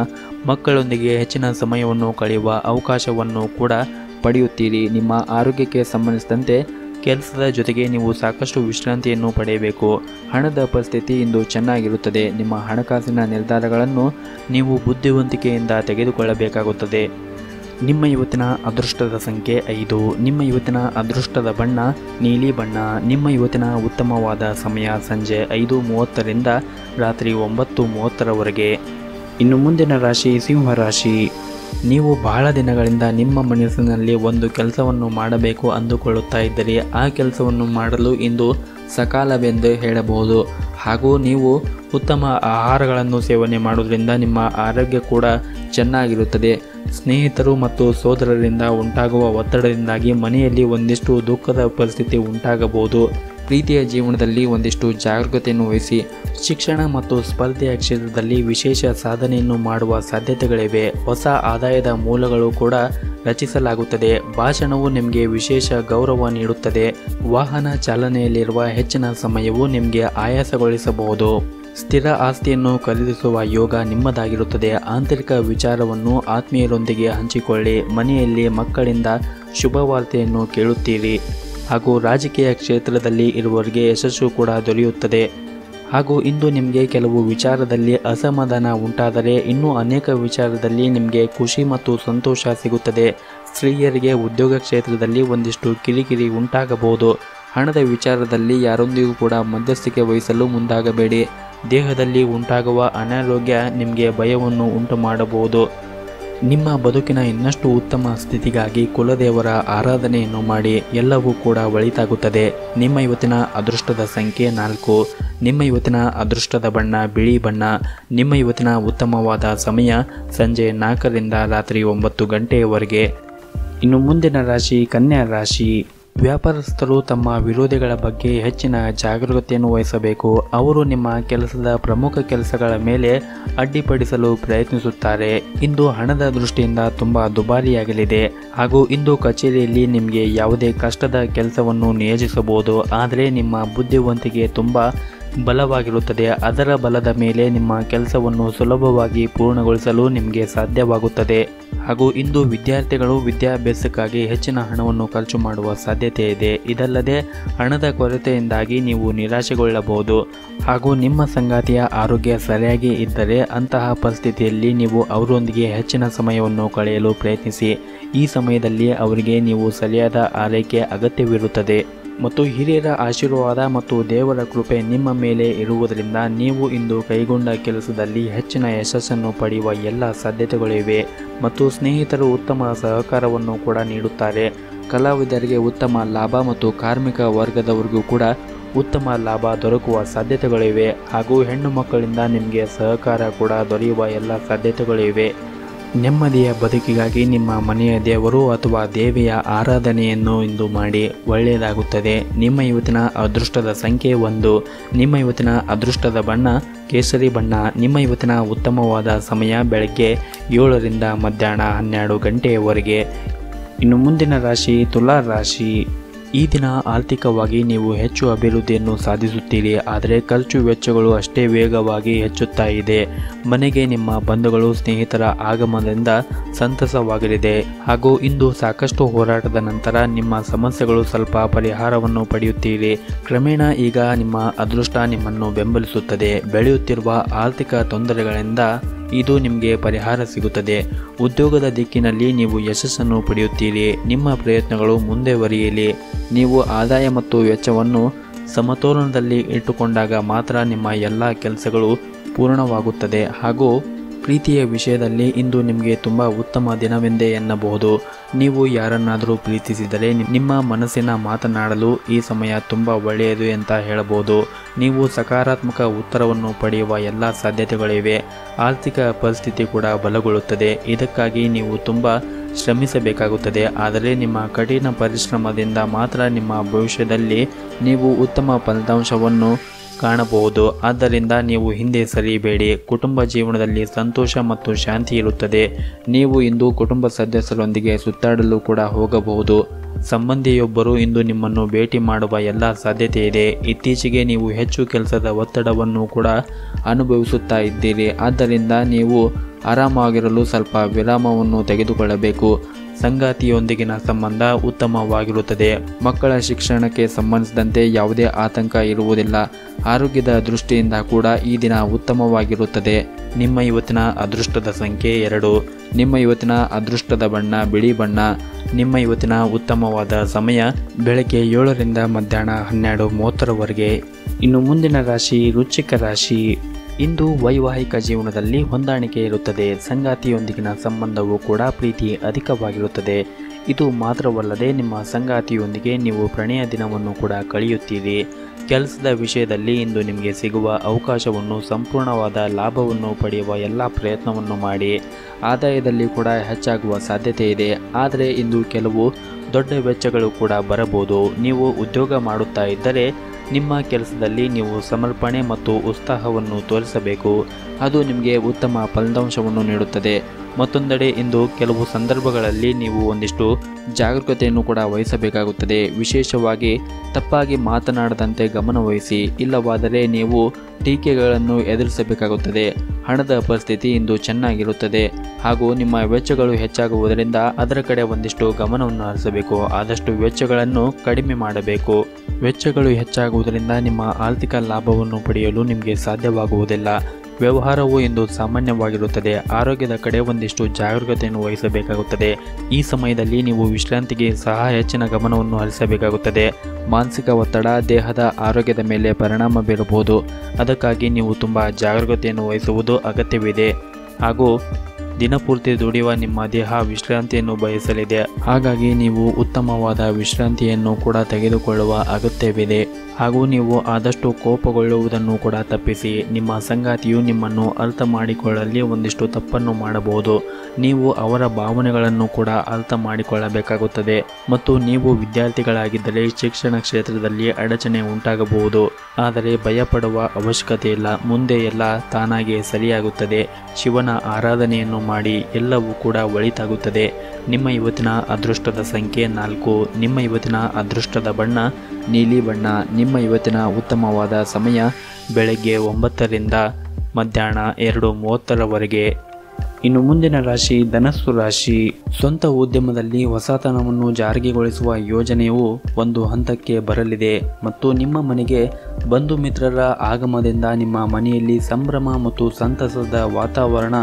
ಮಕ್ಕಳೊಂದಿಗೆ ಹೆಚ್ಚಿನ ಸಮಯವನ್ನು ಕಳೆಯುವ ಅವಕಾಶವನ್ನು ಕೂಡ ಪಡೆಯುತ್ತೀರಿ. ನಿಮ್ಮ ಆರೋಗ್ಯಕ್ಕೆ ಸಂಬಂಧಿಸಿದಂತೆ ಕೆಲಸದ ಜೊತೆಗೆ ನೀವು ಸಾಕಷ್ಟು ವಿಶ್ರಾಂತಿಯನ್ನು ಪಡೆಯಬೇಕು. ಹಣದ ಪರಿಸ್ಥಿತಿ ಇಂದು ಚೆನ್ನಾಗಿರುತ್ತದೆ. ನಿಮ್ಮ ಹಣಕಾಸಿನ ನಿರ್ಧಾರಗಳನ್ನು ನೀವು ಬುದ್ಧಿವಂತಿಕೆಯಿಂದ ತೆಗೆದುಕೊಳ್ಳಬೇಕಾಗುತ್ತದೆ. ನಿಮ್ಮ ಇವತ್ತಿನ ಅದೃಷ್ಟದ ಸಂಖ್ಯೆ ಐದು. ನಿಮ್ಮ ಇವತ್ತಿನ ಅದೃಷ್ಟದ ಬಣ್ಣ ನೀಲಿ ಬಣ್ಣ. ನಿಮ್ಮ ಇವತ್ತಿನ ಉತ್ತಮವಾದ ಸಮಯ ಸಂಜೆ ಐದು ಮೂವತ್ತರಿಂದ ರಾತ್ರಿ ಒಂಬತ್ತು ಮೂವತ್ತರವರೆಗೆ. ಇನ್ನು ಮುಂದಿನ ರಾಶಿ ಸಿಂಹ ರಾಶಿ. ನೀವು ಬಹಳ ದಿನಗಳಿಂದ ನಿಮ್ಮ ಮನಸ್ಸಿನಲ್ಲಿ ಒಂದು ಕೆಲಸವನ್ನು ಮಾಡಬೇಕು ಅಂದುಕೊಳ್ಳುತ್ತಾ ಇದ್ದರೆ. ಆ ಕೆಲಸವನ್ನು ಮಾಡಲು ಇಂದು ಸಕಾಲವೆಂದು ಹೇಳಬಹುದು. ಹಾಗೂ ನೀವು ಉತ್ತಮ ಆಹಾರಗಳನ್ನು ಸೇವನೆ ಮಾಡುವುದರಿಂದ ನಿಮ್ಮ ಆರೋಗ್ಯ ಕೂಡ ಚೆನ್ನಾಗಿರುತ್ತದೆ. ಸ್ನೇಹಿತರು ಮತ್ತು ಸೋದರರಿಂದ ಉಂಟಾಗುವ ಒತ್ತಡದಿಂದಾಗಿ ಮನೆಯಲ್ಲಿ ಒಂದಿಷ್ಟು ದುಃಖದ ಪರಿಸ್ಥಿತಿ ಉಂಟಾಗಬಹುದು. ಪ್ರೀತಿಯ ಜೀವನದಲ್ಲಿ ಒಂದಿಷ್ಟು ಜಾಗರೂಕತೆಯನ್ನು ವಹಿಸಿ, ಶಿಕ್ಷಣ ಮತ್ತು ಸ್ಪರ್ಧೆಯ ಕ್ಷೇತ್ರದಲ್ಲಿ ವಿಶೇಷ ಸಾಧನೆಯನ್ನು ಮಾಡುವ ಸಾಧ್ಯತೆಗಳಿವೆ. ಹೊಸ ಆದಾಯದ ಮೂಲಗಳು ಕೂಡ ರಚಿಸಲಾಗುತ್ತದೆ. ಭಾಷಣವು ನಿಮಗೆ ವಿಶೇಷ ಗೌರವ ನೀಡುತ್ತದೆ. ವಾಹನ ಚಾಲನೆಯಲ್ಲಿರುವ ಹೆಚ್ಚಿನ ಸಮಯವು ನಿಮಗೆ ಆಯಾಸಗೊಳಿಸಬಹುದು. ಸ್ಥಿರ ಆಸ್ತಿಯನ್ನು ಖರೀದಿಸುವ ಯೋಗ ನಿಮ್ಮದಾಗಿರುತ್ತದೆ. ಆಂತರಿಕ ವಿಚಾರವನ್ನು ಆತ್ಮೀಯರೊಂದಿಗೆ ಹಂಚಿಕೊಳ್ಳಿ. ಮನೆಯಲ್ಲಿ ಮಕ್ಕಳಿಂದ ಶುಭವಾರ್ತೆಯನ್ನು ಕೇಳುತ್ತೀರಿ. ಹಾಗೂ ರಾಜಕೀಯ ಕ್ಷೇತ್ರದಲ್ಲಿ ಇರುವವರಿಗೆ ಯಶಸ್ಸು ಕೂಡ ದೊರೆಯುತ್ತದೆ. ಹಾಗೂ ಇಂದು ನಿಮಗೆ ಕೆಲವು ವಿಚಾರದಲ್ಲಿ ಅಸಮಾಧಾನ ಉಂಟಾದರೆ ಇನ್ನೂ ಅನೇಕ ವಿಚಾರದಲ್ಲಿ ನಿಮಗೆ ಖುಷಿ ಮತ್ತು ಸಂತೋಷ ಸಿಗುತ್ತದೆ. ಸ್ತ್ರೀಯರಿಗೆ ಉದ್ಯೋಗ ಕ್ಷೇತ್ರದಲ್ಲಿ ಒಂದಿಷ್ಟು ಕಿರಿಕಿರಿ ಉಂಟಾಗಬಹುದು. ಹಣದ ವಿಚಾರದಲ್ಲಿ ಯಾರೊಂದಿಗೂ ಕೂಡ ಮಧ್ಯಸ್ಥಿಕೆ ವಹಿಸಲು ಮುಂದಾಗಬೇಡಿ. ದೇಹದಲ್ಲಿ ಉಂಟಾಗುವ ಅನಾರೋಗ್ಯ ನಿಮಗೆ ಭಯವನ್ನು ಉಂಟು ಮಾಡಬಹುದು ನಿಮ್ಮ ಬದುಕಿನ ಇನ್ನಷ್ಟು ಉತ್ತಮ ಸ್ಥಿತಿಗಾಗಿ ಕುಲದೇವರ ಆರಾಧನೆಯನ್ನು ಮಾಡಿ ಎಲ್ಲವೂ ಕೂಡ ಒಳಿತಾಗುತ್ತದೆ. ನಿಮ್ಮ ಇವತ್ತಿನ ಅದೃಷ್ಟದ ಸಂಖ್ಯೆ ನಾಲ್ಕು. ನಿಮ್ಮ ಇವತ್ತಿನ ಅದೃಷ್ಟದ ಬಣ್ಣ ಬಿಳಿ ಬಣ್ಣ. ನಿಮ್ಮ ಇವತ್ತಿನ ಉತ್ತಮವಾದ ಸಮಯ ಸಂಜೆ ನಾಲ್ಕರಿಂದ ರಾತ್ರಿ ಒಂಬತ್ತು ಗಂಟೆಯವರೆಗೆ ಇನ್ನು ಮುಂದಿನ ರಾಶಿ ಕನ್ಯಾ ರಾಶಿ. ವ್ಯಾಪಾರಸ್ಥರು ತಮ್ಮ ವಿರೋಧಿಗಳ ಬಗ್ಗೆ ಹೆಚ್ಚಿನ ಜಾಗರೂಕತೆಯನ್ನು ವಹಿಸಬೇಕು. ಅವರು ನಿಮ್ಮ ಕೆಲಸದ ಪ್ರಮುಖ ಕೆಲಸಗಳ ಮೇಲೆ ಅಡ್ಡಿಪಡಿಸಲು ಪ್ರಯತ್ನಿಸುತ್ತಾರೆ. ಇಂದು ಹಣದ ದೃಷ್ಟಿಯಿಂದ ತುಂಬ ದುಬಾರಿಯಾಗಲಿದೆ. ಹಾಗೂ ಇಂದು ಕಚೇರಿಯಲ್ಲಿ ನಿಮಗೆ ಯಾವುದೇ ಕಷ್ಟದ ಕೆಲಸವನ್ನು ನಿಯೋಜಿಸಬಹುದು. ಆದರೆ ನಿಮ್ಮ ಬುದ್ಧಿವಂತಿಕೆ ತುಂಬ ಬಲವಾಗಿರುತ್ತದೆ. ಅದರ ಬಲದ ಮೇಲೆ ನಿಮ್ಮ ಕೆಲಸವನ್ನು ಸುಲಭವಾಗಿ ಪೂರ್ಣಗೊಳಿಸಲು ನಿಮಗೆ ಸಾಧ್ಯವಾಗುತ್ತದೆ. ಹಾಗೂ ಇಂದು ವಿದ್ಯಾರ್ಥಿಗಳು ವಿದ್ಯಾಭ್ಯಾಸಕ್ಕಾಗಿ ಹೆಚ್ಚಿನ ಹಣವನ್ನು ಖರ್ಚು ಮಾಡುವ ಸಾಧ್ಯತೆ ಇದೆ. ಇದಲ್ಲದೆ, ಹಣದ ಕೊರತೆಯಿಂದಾಗಿ ನೀವು ನಿರಾಶೆಗೊಳ್ಳಬಹುದು. ಹಾಗೂ ನಿಮ್ಮ ಸಂಗಾತಿಯ ಆರೋಗ್ಯ ಸರಿಯಾಗಿ ಇದ್ದರೆ ಅಂತಹ ಪರಿಸ್ಥಿತಿಯಲ್ಲಿ ನೀವು ಅವರೊಂದಿಗೆ ಹೆಚ್ಚಿನ ಸಮಯವನ್ನು ಕಳೆಯಲು ಪ್ರಯತ್ನಿಸಿ. ಈ ಸಮಯದಲ್ಲಿ ಅವರಿಗೆ ನೀವು ಸರಿಯಾದ ಆರೈಕೆ ಅಗತ್ಯವಿರುತ್ತದೆ. ಮತ್ತು ಹಿರಿಯರ ಆಶೀರ್ವಾದ ಮತ್ತು ದೇವರ ಕೃಪೆ ನಿಮ್ಮ ಮೇಲೆ ಇರುವುದರಿಂದ ನೀವು ಇಂದು ಕೈಗೊಂಡ ಕೆಲಸದಲ್ಲಿ ಹೆಚ್ಚಿನ ಯಶಸ್ಸನ್ನು ಪಡೆಯುವ ಎಲ್ಲ ಸಾಧ್ಯತೆಗಳಿವೆ ಮತ್ತು ಸ್ನೇಹಿತರು ಉತ್ತಮ ಸಹಕಾರವನ್ನು ಕೂಡ ನೀಡುತ್ತಾರೆ. ಕಲಾವಿದರಿಗೆ ಉತ್ತಮ ಲಾಭ ಮತ್ತು ಕಾರ್ಮಿಕ ವರ್ಗದವರಿಗೂ ಕೂಡ ಉತ್ತಮ ಲಾಭ ದೊರಕುವ ಸಾಧ್ಯತೆಗಳಿವೆ ಹಾಗೂ ಹೆಣ್ಣು ಮಕ್ಕಳಿಂದ ನಿಮಗೆ ಸಹಕಾರ ಕೂಡ ದೊರೆಯುವ ಎಲ್ಲ ಸಾಧ್ಯತೆಗಳಿವೆ. ನೆಮ್ಮದಿಯ ಬದುಕಿಗಾಗಿ ನಿಮ್ಮ ಮನೆಯ ದೇವರು ಅಥವಾ ದೇವಿಯ ಆರಾಧನೆಯನ್ನು ಇಂದು ಮಾಡಿ ಒಳ್ಳೆಯದಾಗುತ್ತದೆ. ನಿಮ್ಮ ಇವತ್ತಿನ ಅದೃಷ್ಟದ ಸಂಖ್ಯೆ ಒಂದು. ನಿಮ್ಮ ಇವತ್ತಿನ ಅದೃಷ್ಟದ ಬಣ್ಣ ಕೇಸರಿ ಬಣ್ಣ. ನಿಮ್ಮ ಇವತ್ತಿನ ಉತ್ತಮವಾದ ಸಮಯ ಬೆಳಗ್ಗೆ ಏಳರಿಂದ ಮಧ್ಯಾಹ್ನ ಹನ್ನೆರಡು ಗಂಟೆಯವರೆಗೆ ಇನ್ನು ಮುಂದಿನ ರಾಶಿ ತುಲಾ ರಾಶಿ. ಈ ದಿನ ಆರ್ಥಿಕವಾಗಿ ನೀವು ಹೆಚ್ಚು ಅಭಿವೃದ್ಧಿಯನ್ನು ಸಾಧಿಸುತ್ತೀರಿ, ಆದರೆ ಖರ್ಚು ವೆಚ್ಚಗಳು ಅಷ್ಟೇ ವೇಗವಾಗಿ ಹೆಚ್ಚುತ್ತಾ ಇದೆ. ಮನೆಗೆ ನಿಮ್ಮ ಬಂಧುಗಳು, ಸ್ನೇಹಿತರ ಆಗಮನದಿಂದ ಸಂತಸವಾಗಲಿದೆ. ಹಾಗೂ ಇಂದು ಸಾಕಷ್ಟು ಹೋರಾಟದ ನಂತರ ನಿಮ್ಮ ಸಮಸ್ಯೆಗಳು ಸ್ವಲ್ಪ ಪರಿಹಾರವನ್ನು ಪಡೆಯುತ್ತೀರಿ. ಕ್ರಮೇಣ ಈಗ ನಿಮ್ಮ ಅದೃಷ್ಟ ನಿಮ್ಮನ್ನು ಬೆಂಬಲಿಸುತ್ತದೆ. ಬೆಳೆಯುತ್ತಿರುವ ಆರ್ಥಿಕ ತೊಂದರೆಗಳಿಂದ ಇದು ನಿಮಗೆ ಪರಿಹಾರ ಸಿಗುತ್ತದೆ. ಉದ್ಯೋಗದ ದಿಕ್ಕಿನಲ್ಲಿ ನೀವು ಯಶಸ್ಸನ್ನು ಪಡೆಯುತ್ತೀರಿ. ನಿಮ್ಮ ಪ್ರಯತ್ನಗಳು ಮುಂದೆ ಬರೆಯಲಿ. ನೀವು ಆದಾಯ ಮತ್ತು ವೆಚ್ಚವನ್ನು ಸಮತೋಲನದಲ್ಲಿ ಇಟ್ಟುಕೊಂಡಾಗ ಮಾತ್ರ ನಿಮ್ಮ ಎಲ್ಲ ಕೆಲಸಗಳು ಪೂರ್ಣವಾಗುತ್ತದೆ. ಹಾಗೂ ಪ್ರೀತಿಯ ವಿಷಯದಲ್ಲಿ ಇಂದು ನಿಮಗೆ ತುಂಬ ಉತ್ತಮ ದಿನವೆಂದೇ ಎನ್ನಬಹುದು. ನೀವು ಯಾರನ್ನಾದರೂ ಪ್ರೀತಿಸಿದರೆ ನಿಮ್ಮ ಮನಸ್ಸಿನ ಮಾತನಾಡಲು ಈ ಸಮಯ ತುಂಬ ಒಳ್ಳೆಯದು ಅಂತ ಹೇಳಬಹುದು. ನೀವು ಸಕಾರಾತ್ಮಕ ಉತ್ತರವನ್ನು ಪಡೆಯುವ ಎಲ್ಲ ಸಾಧ್ಯತೆಗಳಿವೆ. ಆರ್ಥಿಕ ಪರಿಸ್ಥಿತಿ ಕೂಡ ಬಲಗೊಳ್ಳುತ್ತದೆ. ಇದಕ್ಕಾಗಿ ನೀವು ತುಂಬ ಶ್ರಮಿಸಬೇಕಾಗುತ್ತದೆ. ಆದರೆ ನಿಮ್ಮ ಕಠಿಣ ಪರಿಶ್ರಮದಿಂದ ಮಾತ್ರ ನಿಮ್ಮ ಭವಿಷ್ಯದಲ್ಲಿ ನೀವು ಉತ್ತಮ ಫಲಿತಾಂಶವನ್ನು ಕಾಣಬಹುದು. ಆದ್ದರಿಂದ ನೀವು ಹಿಂದೆ ಸರಿಯಬೇಡಿ. ಕುಟುಂಬ ಜೀವನದಲ್ಲಿ ಸಂತೋಷ ಮತ್ತು ಶಾಂತಿ ಇರುತ್ತದೆ. ನೀವು ಇಂದು ಕುಟುಂಬ ಸದಸ್ಯರೊಂದಿಗೆ ಸುತ್ತಾಡಲು ಕೂಡ ಹೋಗಬಹುದು. ಸಂಬಂಧಿಯೊಬ್ಬರು ಇಂದು ನಿಮ್ಮನ್ನು ಭೇಟಿ ಮಾಡುವ ಎಲ್ಲ ಸಾಧ್ಯತೆ ಇದೆ. ಇತ್ತೀಚೆಗೆ ನೀವು ಹೆಚ್ಚು ಕೆಲಸದ ಒತ್ತಡವನ್ನು ಕೂಡ ಅನುಭವಿಸುತ್ತಾ ಇದ್ದೀರಿ. ಆದ್ದರಿಂದ ನೀವು ಆರಾಮಾಗಿರಲು ಸ್ವಲ್ಪ ವಿರಾಮವನ್ನು ತೆಗೆದುಕೊಳ್ಳಬೇಕು. ಸಂಗಾತಿಯೊಂದಿಗಿನ ಸಂಬಂಧ ಉತ್ತಮವಾಗಿರುತ್ತದೆ. ಮಕ್ಕಳ ಶಿಕ್ಷಣಕ್ಕೆ ಸಂಬಂಧಿಸಿದಂತೆ ಯಾವುದೇ ಆತಂಕ ಇರುವುದಿಲ್ಲ. ಆರೋಗ್ಯದ ದೃಷ್ಟಿಯಿಂದ ಕೂಡ ಈ ದಿನ ಉತ್ತಮವಾಗಿರುತ್ತದೆ. ನಿಮ್ಮ ಇವತ್ತಿನ ಅದೃಷ್ಟದ ಸಂಖ್ಯೆ ಎರಡು. ನಿಮ್ಮ ಇವತ್ತಿನ ಅದೃಷ್ಟದ ಬಣ್ಣ ಬಿಳಿ ಬಣ್ಣ. ನಿಮ್ಮ ಇವತ್ತಿನ ಉತ್ತಮವಾದ ಸಮಯ ಬೆಳಗ್ಗೆ ಏಳರಿಂದ ಮಧ್ಯಾಹ್ನ ಹನ್ನೆರಡು ಮೂವತ್ತರವರೆಗೆ. ಇನ್ನು ಮುಂದಿನ ರಾಶಿ ರುಚಿಕ ರಾಶಿ. ಇಂದು ವೈವಾಹಿಕ ಜೀವನದಲ್ಲಿ ಹೊಂದಾಣಿಕೆ ಇರುತ್ತದೆ. ಸಂಗಾತಿಯೊಂದಿಗಿನ ಸಂಬಂಧವು ಕೂಡ ಪ್ರೀತಿ ಅಧಿಕವಾಗಿರುತ್ತದೆ. ಇದು ಮಾತ್ರವಲ್ಲದೆ ನಿಮ್ಮ ಸಂಗಾತಿಯೊಂದಿಗೆ ನೀವು ಪ್ರಣಯ ದಿನವನ್ನು ಕೂಡ ಕಳೆಯುತ್ತೀರಿ. ಕೆಲಸದ ವಿಷಯದಲ್ಲಿ ಇಂದು ನಿಮಗೆ ಸಿಗುವ ಅವಕಾಶವನ್ನು, ಸಂಪೂರ್ಣವಾದ ಲಾಭವನ್ನು ಪಡೆಯುವ ಎಲ್ಲ ಪ್ರಯತ್ನವನ್ನು ಮಾಡಿ. ಆದಾಯದಲ್ಲಿ ಕೂಡ ಹೆಚ್ಚಾಗುವ ಸಾಧ್ಯತೆ ಇದೆ. ಆದರೆ ಇಂದು ಕೆಲವು ದೊಡ್ಡ ವೆಚ್ಚಗಳು ಕೂಡ ಬರಬಹುದು. ನೀವು ಉದ್ಯೋಗ ಮಾಡುತ್ತಾ ಇದ್ದರೆ ನಿಮ್ಮ ಕೆಲಸದಲ್ಲಿ ನೀವು ಸಮರ್ಪಣೆ ಮತ್ತು ಉತ್ಸಾಹವನ್ನು ತೋರಿಸಬೇಕು. ಅದು ನಿಮಗೆ ಉತ್ತಮ ಫಲಿತಾಂಶವನ್ನು ನೀಡುತ್ತದೆ. ಮತ್ತೊಂದೆಡೆ ಇಂದು ಕೆಲವು ಸಂದರ್ಭಗಳಲ್ಲಿ ನೀವು ಒಂದಿಷ್ಟು ಜಾಗರೂಕತೆಯನ್ನು ಕೂಡ ವಹಿಸಬೇಕಾಗುತ್ತದೆ. ವಿಶೇಷವಾಗಿ ತಪ್ಪಾಗಿ ಮಾತನಾಡದಂತೆ ಗಮನವಹಿಸಿ ಇಲ್ಲವಾದರೆ ನೀವು ಟೀಕೆಗಳನ್ನು ಎದುರಿಸಬೇಕಾಗುತ್ತದೆ. ಹಣದ ಪರಿಸ್ಥಿತಿ ಇಂದು ಚೆನ್ನಾಗಿರುತ್ತದೆ. ಹಾಗೂ ನಿಮ್ಮ ವೆಚ್ಚಗಳು ಹೆಚ್ಚಾಗುವುದರಿಂದ ಅದರ ಕಡೆ ಒಂದಿಷ್ಟು ಗಮನವನ್ನು ಹರಿಸಬೇಕು. ಆದಷ್ಟು ವೆಚ್ಚಗಳನ್ನು ಕಡಿಮೆ ಮಾಡಬೇಕು. ವೆಚ್ಚಗಳು ಹೆಚ್ಚಾಗುವುದರಿಂದ ನಿಮ್ಮ ಆರ್ಥಿಕ ಲಾಭವನ್ನು ಪಡೆಯಲು ನಿಮಗೆ ಸಾಧ್ಯವಾಗುವುದಿಲ್ಲ. ವ್ಯವಹಾರವು ಇಂದು ಸಾಮಾನ್ಯವಾಗಿರುತ್ತದೆ. ಆರೋಗ್ಯದ ಕಡೆ ಒಂದಿಷ್ಟು ಜಾಗರೂಕತೆಯನ್ನು ವಹಿಸಬೇಕಾಗುತ್ತದೆ. ಈ ಸಮಯದಲ್ಲಿ ನೀವು ವಿಶ್ರಾಂತಿಗೆ ಸಹ ಹೆಚ್ಚಿನ ಗಮನವನ್ನು ಹರಿಸಬೇಕಾಗುತ್ತದೆ. ಮಾನಸಿಕ ಒತ್ತಡ, ದೇಹದ ಆರೋಗ್ಯದ ಮೇಲೆ ಪರಿಣಾಮ ಬೀರಬಹುದು. ಅದಕ್ಕಾಗಿ ನೀವು ತುಂಬ ಜಾಗರೂಕತೆಯನ್ನು ವಹಿಸುವುದು ಅಗತ್ಯವಿದೆ. ಹಾಗೂ ದಿನಪೂರ್ತಿ ದುಡಿಯುವ ನಿಮ್ಮ ದೇಹ ವಿಶ್ರಾಂತಿಯನ್ನು ಬಯಸಲಿದೆ. ಹಾಗಾಗಿ ನೀವು ಉತ್ತಮವಾದ ವಿಶ್ರಾಂತಿಯನ್ನು ಕೂಡ ತೆಗೆದುಕೊಳ್ಳುವ ಅಗತ್ಯವಿದೆ. ಹಾಗೂ ನೀವು ಆದಷ್ಟು ಕೋಪಗೊಳ್ಳುವುದನ್ನು ಕೂಡ ತಪ್ಪಿಸಿ. ನಿಮ್ಮ ಸಂಗಾತಿಯು ನಿಮ್ಮನ್ನು ಅರ್ಥ ಮಾಡಿಕೊಳ್ಳಲಿ ಒಂದಿಷ್ಟು ತಪ್ಪನ್ನು ಮಾಡಬಹುದು. ನೀವು ಅವರ ಭಾವನೆಗಳನ್ನು ಕೂಡ ಅರ್ಥ ಮಾಡಿಕೊಳ್ಳಬೇಕಾಗುತ್ತದೆ. ಮತ್ತು ನೀವು ವಿದ್ಯಾರ್ಥಿಗಳಾಗಿದ್ದರೆ ಶಿಕ್ಷಣ ಕ್ಷೇತ್ರದಲ್ಲಿ ಅಡಚಣೆ ಉಂಟಾಗಬಹುದು. ಆದರೆ ಭಯಪಡುವ ಅವಶ್ಯಕತೆ ಇಲ್ಲ ಮುಂದೆ ಎಲ್ಲ ತಾನಾಗೆ ಸರಿಯಾಗುತ್ತದೆ. ಶಿವನ ಆರಾಧನೆಯನ್ನು ಮಾಡಿ ಎಲ್ಲವೂ ಕೂಡ ಒಳಿತಾಗುತ್ತದೆ. ನಿಮ್ಮ ಇವತ್ತಿನ ಅದೃಷ್ಟದ ಸಂಖ್ಯೆ ನಾಲ್ಕು. ನಿಮ್ಮ ಇವತ್ತಿನ ಅದೃಷ್ಟದ ಬಣ್ಣ ನೀಲಿ ಬಣ್ಣ. ನಿಮ್ಮ ಇವತ್ತಿನ ಉತ್ತಮವಾದ ಸಮಯ ಬೆಳಗ್ಗೆ ಒಂಬತ್ತರಿಂದ ಮಧ್ಯಾಹ್ನ ಎರಡು ಮೂವತ್ತರವರೆಗೆ ಇನ್ನು ಮುಂದಿನ ರಾಶಿ ಧನಸ್ಸು ರಾಶಿ. ಸ್ವಂತ ಉದ್ಯಮದಲ್ಲಿ ಹೊಸತನವನ್ನು ಜಾರಿಗೆಗೊಳಿಸುವ ಯೋಜನೆಯು ಒಂದು ಹಂತಕ್ಕೆ ಬರಲಿದೆ ಮತ್ತು ನಿಮ್ಮ ಮನೆಗೆ ಬಂಧು ಮಿತ್ರರ ಆಗಮದಿಂದ ನಿಮ್ಮ ಮನೆಯಲ್ಲಿ ಸಂಭ್ರಮ ಮತ್ತು ಸಂತಸದ ವಾತಾವರಣ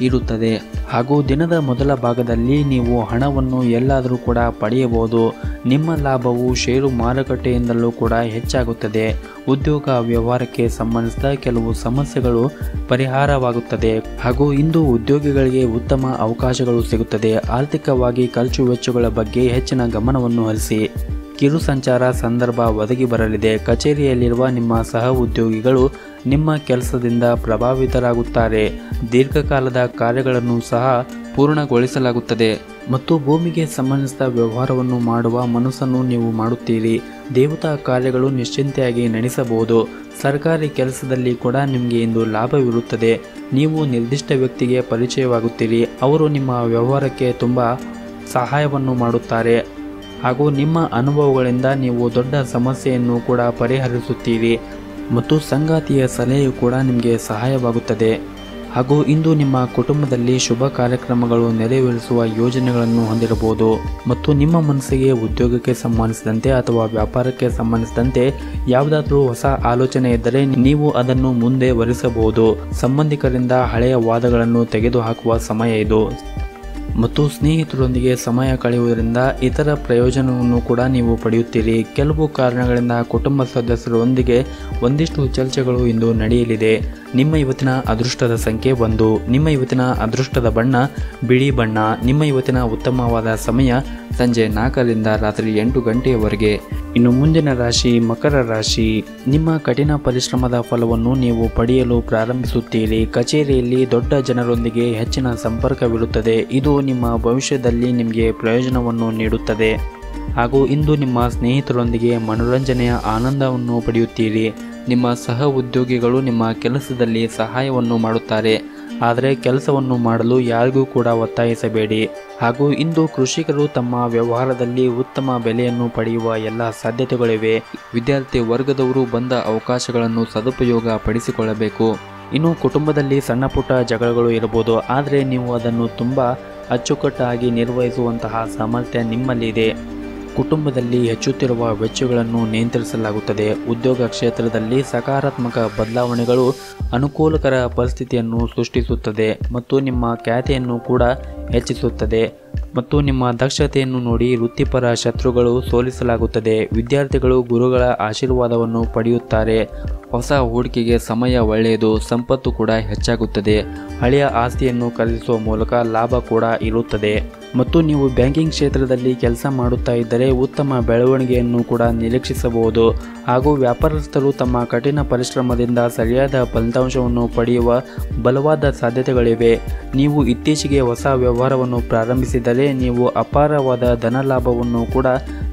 ಇರುತ್ತದೆ. ಹಾಗೂ ದಿನದ ಮೊದಲ ಭಾಗದಲ್ಲಿ ನೀವು ಹಣವನ್ನು ಎಲ್ಲಾದರೂ ಕೂಡ ಪಡೆಯಬಹುದು. ನಿಮ್ಮ ಲಾಭವು ಷೇರು ಮಾರುಕಟ್ಟೆಯಿಂದಲೂ ಕೂಡ ಹೆಚ್ಚಾಗುತ್ತದೆ. ಉದ್ಯೋಗ ವ್ಯವಹಾರಕ್ಕೆ ಸಂಬಂಧಿಸಿದ ಕೆಲವು ಸಮಸ್ಯೆಗಳು ಪರಿಹಾರವಾಗುತ್ತದೆ. ಹಾಗೂ ಇಂದು ಉದ್ಯೋಗಿಗಳಿಗೆ ಉತ್ತಮ ಅವಕಾಶಗಳು ಸಿಗುತ್ತದೆ. ಆರ್ಥಿಕವಾಗಿ ಖರ್ಚು ವೆಚ್ಚಗಳ ಬಗ್ಗೆ ಹೆಚ್ಚಿನ ಗಮನವನ್ನು ಹರಿಸಿ. ಕಿರು ಸಂಚಾರ ಸಂದರ್ಭ ಒದಗಿ ಬರಲಿದೆ. ಕಚೇರಿಯಲ್ಲಿರುವ ನಿಮ್ಮ ಸಹ ಉದ್ಯೋಗಿಗಳು ನಿಮ್ಮ ಕೆಲಸದಿಂದ ಪ್ರಭಾವಿತರಾಗುತ್ತಾರೆ. ದೀರ್ಘಕಾಲದ ಕಾರ್ಯಗಳನ್ನು ಸಹ ಪೂರ್ಣಗೊಳಿಸಲಾಗುತ್ತದೆ. ಮತ್ತು ಭೂಮಿಗೆ ಸಂಬಂಧಿಸಿದ ವ್ಯವಹಾರವನ್ನು ಮಾಡುವ ಮನಸ್ಸನ್ನು ನೀವು ಮಾಡುತ್ತೀರಿ. ದೇವತಾ ಕಾರ್ಯಗಳು ನಿಶ್ಚಿಂತೆಯಾಗಿ ನಡೆಸಬಹುದು. ಸರ್ಕಾರಿ ಕೆಲಸದಲ್ಲಿ ಕೂಡ ನಿಮಗೆ ಇಂದು ಲಾಭವಿರುತ್ತದೆ. ನೀವು ನಿರ್ದಿಷ್ಟ ವ್ಯಕ್ತಿಗೆ ಪರಿಚಯವಾಗುತ್ತೀರಿ. ಅವರು ನಿಮ್ಮ ವ್ಯವಹಾರಕ್ಕೆ ತುಂಬ ಸಹಾಯವನ್ನು ಮಾಡುತ್ತಾರೆ. ಹಾಗೂ ನಿಮ್ಮ ಅನುಭವಗಳಿಂದ ನೀವು ದೊಡ್ಡ ಸಮಸ್ಯೆಯನ್ನು ಕೂಡ ಪರಿಹರಿಸುತ್ತೀರಿ ಮತ್ತು ಸಂಗಾತಿಯ ಸಲಹೆಯು ಕೂಡ ನಿಮಗೆ ಸಹಾಯವಾಗುತ್ತದೆ. ಹಾಗೂ ಇಂದು ನಿಮ್ಮ ಕುಟುಂಬದಲ್ಲಿ ಶುಭ ಕಾರ್ಯಕ್ರಮಗಳು ನೆರವೇರಿಸುವ ಯೋಜನೆಗಳನ್ನು ಹೊಂದಿರಬಹುದು ಮತ್ತು ನಿಮ್ಮ ಮನಸ್ಸಿಗೆ ಉದ್ಯೋಗಕ್ಕೆ ಸಂಬಂಧಿಸಿದಂತೆ ಅಥವಾ ವ್ಯಾಪಾರಕ್ಕೆ ಸಂಬಂಧಿಸಿದಂತೆ ಯಾವುದಾದ್ರೂ ಹೊಸ ಆಲೋಚನೆ ಇದ್ದರೆ ನೀವು ಅದನ್ನು ಮುಂದೆ ವರಿಸಬಹುದು. ಸಂಬಂಧಿಕರಿಂದ ಹಳೆಯ ವಾದಗಳನ್ನು ತೆಗೆದುಹಾಕುವ ಸಮಯ ಇದು. ಮತ್ತು ಸ್ನೇಹಿತರೊಂದಿಗೆ ಸಮಯ ಕಳೆಯುವುದರಿಂದ ಇತರ ಪ್ರಯೋಜನವನ್ನು ಕೂಡ ನೀವು ಪಡೆಯುತ್ತೀರಿ. ಕೆಲವು ಕಾರಣಗಳಿಂದ ಕುಟುಂಬ ಸದಸ್ಯರೊಂದಿಗೆ ಒಂದಿಷ್ಟು ಚರ್ಚೆಗಳು ಇಂದು ನಡೆಯಲಿದೆ. ನಿಮ್ಮ ಇವತ್ತಿನ ಅದೃಷ್ಟದ ಸಂಖ್ಯೆ ಒಂದು. ನಿಮ್ಮ ಇವತ್ತಿನ ಅದೃಷ್ಟದ ಬಣ್ಣ ಬಿಳಿ ಬಣ್ಣ. ನಿಮ್ಮ ಇವತ್ತಿನ ಉತ್ತಮವಾದ ಸಮಯ ಸಂಜೆ ನಾಲ್ಕರಿಂದ ರಾತ್ರಿ ಎಂಟು ಗಂಟೆಯವರೆಗೆ. ಇನ್ನು ಮುಂದಿನ ರಾಶಿ ಮಕರ ರಾಶಿ. ನಿಮ್ಮ ಕಠಿಣ ಪರಿಶ್ರಮದ ಫಲವನ್ನು ನೀವು ಪಡೆಯಲು ಪ್ರಾರಂಭಿಸುತ್ತೀರಿ. ಕಚೇರಿಯಲ್ಲಿ ದೊಡ್ಡ ಜನರೊಂದಿಗೆ ಹೆಚ್ಚಿನ ಸಂಪರ್ಕವಿರುತ್ತದೆ. ಇದು ನಿಮ್ಮ ಭವಿಷ್ಯದಲ್ಲಿ ನಿಮಗೆ ಪ್ರಯೋಜನವನ್ನು ನೀಡುತ್ತದೆ. ಹಾಗೂ ಇಂದು ನಿಮ್ಮ ಸ್ನೇಹಿತರೊಂದಿಗೆ ಮನೋರಂಜನೆಯ ಆನಂದವನ್ನು ಪಡೆಯುತ್ತೀರಿ. ನಿಮ್ಮ ಸಹ ಉದ್ಯೋಗಿಗಳು ನಿಮ್ಮ ಕೆಲಸದಲ್ಲಿ ಸಹಾಯವನ್ನು ಮಾಡುತ್ತಾರೆ. ಆದರೆ ಕೆಲಸವನ್ನು ಮಾಡಲು ಯಾರಿಗೂ ಕೂಡ ಒತ್ತಾಯಿಸಬೇಡಿ. ಹಾಗೂ ಇಂದು ಕೃಷಿಕರು ತಮ್ಮ ವ್ಯವಹಾರದಲ್ಲಿ ಉತ್ತಮ ಬೆಲೆಯನ್ನು ಪಡೆಯುವ ಎಲ್ಲ ಸಾಧ್ಯತೆಗಳಿವೆ. ವಿದ್ಯಾರ್ಥಿ ವರ್ಗದವರು ಬಂದ ಅವಕಾಶಗಳನ್ನು ಸದುಪಯೋಗ ಪಡಿಸಿಕೊಳ್ಳಬೇಕು ಇನ್ನು ಕುಟುಂಬದಲ್ಲಿ ಸಣ್ಣ ಪುಟ್ಟ ಜಗಳಗಳು ಇರಬಹುದು. ಆದರೆ ನೀವು ಅದನ್ನು ತುಂಬ ಅಚ್ಚುಕಟ್ಟಾಗಿ ನಿರ್ವಹಿಸುವಂತಹ ಸಾಮರ್ಥ್ಯ ನಿಮ್ಮಲ್ಲಿದೆ. ಕುಟುಂಬದಲ್ಲಿ ಹೆಚ್ಚುತ್ತಿರುವ ವೆಚ್ಚಗಳನ್ನು ನಿಯಂತ್ರಿಸಲಾಗುತ್ತದೆ. ಉದ್ಯೋಗ ಕ್ಷೇತ್ರದಲ್ಲಿ ಸಕಾರಾತ್ಮಕ ಬದಲಾವಣೆಗಳು ಅನುಕೂಲಕರ ಪರಿಸ್ಥಿತಿಯನ್ನು ಸೃಷ್ಟಿಸುತ್ತದೆ ಮತ್ತು ನಿಮ್ಮ ಖ್ಯಾತಿಯನ್ನು ಕೂಡ ಹೆಚ್ಚಿಸುತ್ತದೆ ಮತ್ತು ನಿಮ್ಮ ದಕ್ಷತೆಯನ್ನು ನೋಡಿ ವೃತ್ತಿಪರ ಶತ್ರುಗಳು ಸೋಲಿಸಲಾಗುತ್ತದೆ. ವಿದ್ಯಾರ್ಥಿಗಳು ಗುರುಗಳ ಆಶೀರ್ವಾದವನ್ನು ಪಡೆಯುತ್ತಾರೆ. ಹೊಸ ಹೂಡಿಕೆಗೆ ಸಮಯ ಒಳ್ಳೆಯದು, ಸಂಪತ್ತು ಕೂಡ ಹೆಚ್ಚಾಗುತ್ತದೆ. ಹಳೆಯ ಆಸ್ತಿಯನ್ನು ಖರೀದಿಸುವ ಮೂಲಕ ಲಾಭ ಕೂಡ ಇರುತ್ತದೆ. ಮತ್ತು ನೀವು ಬ್ಯಾಂಕಿಂಗ್ ಕ್ಷೇತ್ರದಲ್ಲಿ ಕೆಲಸ ಮಾಡುತ್ತಾ ಇದ್ದರೆ ಉತ್ತಮ ಬೆಳವಣಿಗೆಯನ್ನು ಕೂಡ ನಿರೀಕ್ಷಿಸಬಹುದು. ಹಾಗೂ ವ್ಯಾಪಾರಸ್ಥರು ತಮ್ಮ ಕಠಿಣ ಪರಿಶ್ರಮದಿಂದ ಸರಿಯಾದ ಫಲಿತಾಂಶವನ್ನು ಪಡೆಯುವ ಬಲವಾದ ಸಾಧ್ಯತೆಗಳಿವೆ. ನೀವು ಇತ್ತೀಚೆಗೆ ಹೊಸ ವ್ಯವಹಾರವನ್ನು ಪ್ರಾರಂಭಿಸಿದರೆ ನೀವು ಅಪಾರವಾದ ಧನಲಾಭವನ್ನು ಕೂಡ